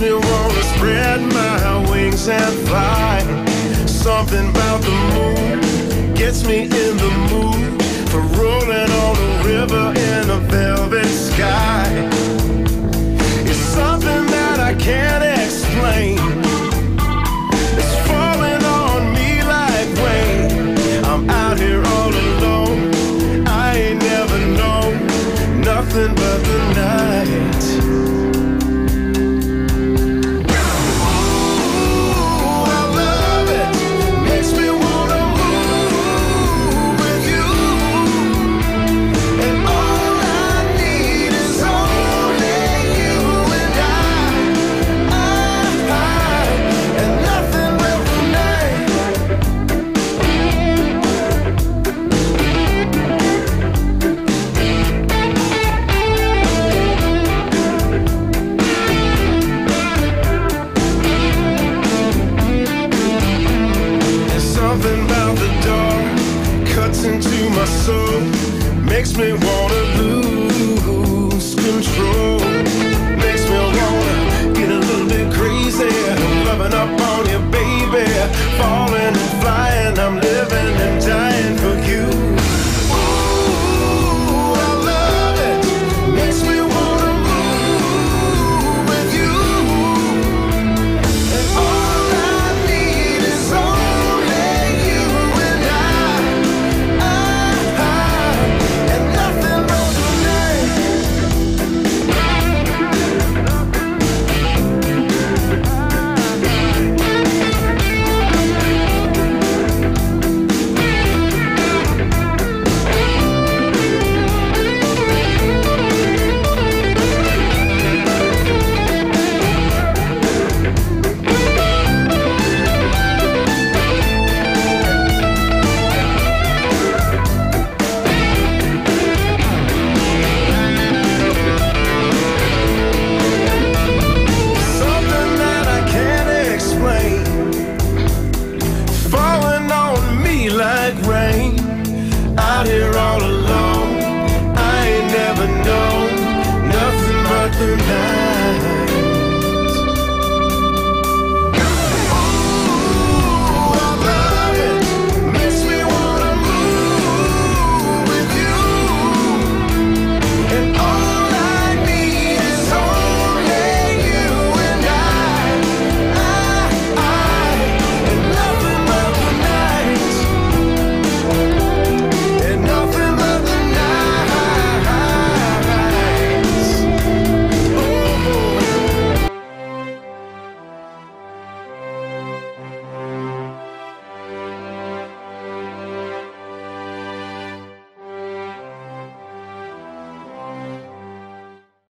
me wanna spread my wings and fly. Something about the moon gets me in the mood for rolling on the river in a velvet sky. It's something that I can't out the door, cuts into my soul, makes me wanna lose control.